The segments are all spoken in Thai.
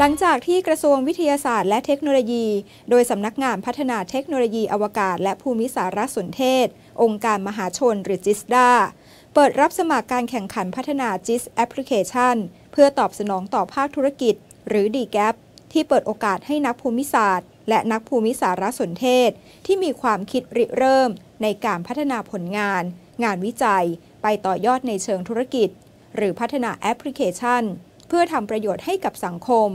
หลังจากที่กระทรวงวิทยาศาสตร์และเทคโนโลยี โดยสำนักงานพัฒนาเทคโนโลยีอวกาศ และภูมิสารสนเทศ องค์การมหาชนหรือ GISTDA เปิดรับสมัครการแข่งขันพัฒนา GIS แอปพลิเคชันเพื่อตอบสนองต่อภาคธุรกิจ หรือ G GAP ที่เปิดโอกาสให้นักภูมิศาสตร์ และนักภูมิสารสนเทศ ที่มีความคิดริเริ่ม ในการพัฒนาผลงาน งานวิจัย ไปต่อยอดในเชิงธุรกิจ หรือพัฒนาแอปพลิเคชัน เพื่อทำประโยชน์ให้กับสังคม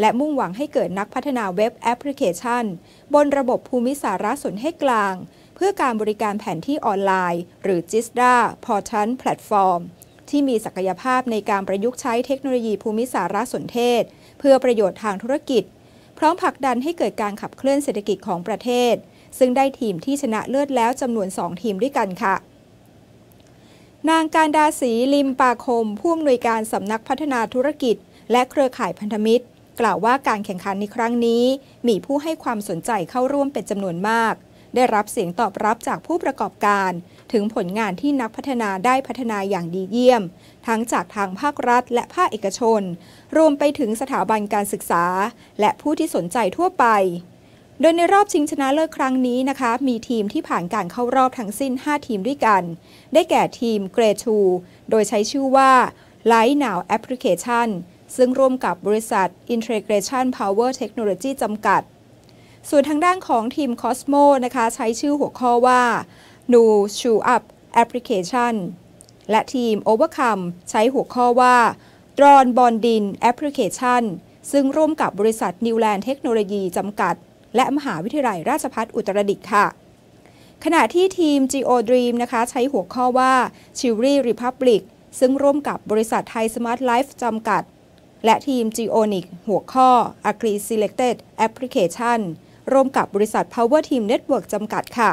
และมุ่งหวังให้เกิดนักพัฒนาเว็บแอปพลิเคชัน บนระบบภูมิสารสนเทศกลาง เพื่อการบริการแผนที่ออนไลน์ หรือ GISTDA Portal Platform ที่มีศักยภาพในการประยุกต์ใช้เทคโนโลยีภูมิสารสนเทศ เพื่อประโยชน์ทางธุรกิจ พร้อมผลักดันให้เกิดการขับเคลื่อนเศรษฐกิจของประเทศ ซึ่งได้ทีมที่ชนะเลิศแล้วจำนวน 2 ทีมด้วยกันค่ะ นางการดาสีลิมปาคม ผู้อำนวยการสำนักพัฒนาธุรกิจ และเครือข่ายพันธมิตร กล่าวว่าการแข่งขันในครั้งนี้ มีผู้ให้ความสนใจเข้าร่วมเป็นจำนวนมาก ได้รับเสียงตอบรับจากผู้ประกอบการ ถึงผลงานที่นักพัฒนาได้พัฒนาอย่างดีเยี่ยม ทั้งจากทางภาครัฐ และภาคเอกชน รวมไปถึงสถาบันการศึกษา และผู้ที่สนใจทั่วไป โดยในรอบชิงชนะเลิศครั้งนี้นะคะ มีทีมที่ผ่านการเข้ารอบทั้งสิ้น 5 ทีมด้วยกัน ได้แก่ทีม g r e ทูโดยใช้ชื่อว่า Light Now Application ซึ่งร่วมกับบริษัท Integration Power Technology จำกัด ส่วนทางด้านของทีม Cosmo นะคะ ใช้ชื่อหัวข้อว่า New Shoe Up Application และทีม Overcome ใช้หัวข้อว่า Drone Bonding Application ซึ่งร่วมกับบริษัท Newland Technology จำกัด และมหาวิทยาลัยราชภัฏอุตรดิตถ์ค่ะ ขณะที่ทีม Geo Dream นะคะ ใช้หัวข้อว่า Chilry Republic ซึ่งร่วมกับบริษัทไทย Smart Life จำกัด และทีม Geonic หัวข้อ Agri Selected Application ร่วมกับบริษัท Power Team Network จำกัดค่ะ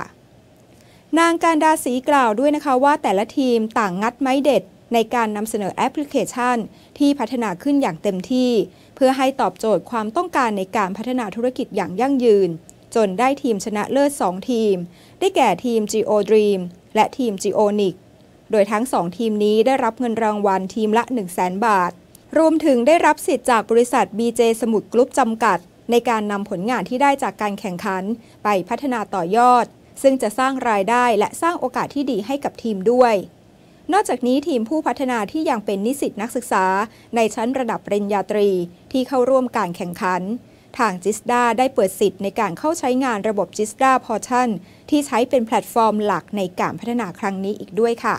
นางการดาสีกล่าวด้วยนะคะว่าแต่ละทีมต่างงัดไม้เด็ด ในการนำเสนอแอปพลิเคชัน ที่พัฒนาขึ้นอย่างเต็มที่ เพื่อให้ตอบโจทย์ความต้องการในการพัฒนาธุรกิจอย่างยั่งยืน จนได้ทีมชนะเลิศ 2 ทีม ได้แก่ทีม Geo Dream และทีม Geonic โดยทั้ง 2 ทีมนี้ได้รับเงินรางวัลทีมละ 1 0 0 0 0 0 บาท รวมถึงได้รับสิทธิ์จากบริษัท BJ สมุทรกรุ๊ปจำกัด ในการนำผลงานที่ได้จากการแข่งขัน ไปพัฒนาต่อยอด ซึ่งจะสร้างรายได้และสร้างโอกาสที่ดีให้กับทีมด้วย นอกจากนี้ทีมผู้พัฒนาที่ยังเป็นนิสิตนักศึกษา ในชั้นระดับปริญญาตรีที่เข้าร่วมการแข่งขัน ทางจิสดาได้เปิดสิทธิ์ในการเข้าใช้งานระบบจิสดาพอร์ทัลที่ใช้เป็นแพลตฟอร์มหลักในการพัฒนาครั้งนี้อีกด้วยค่ะ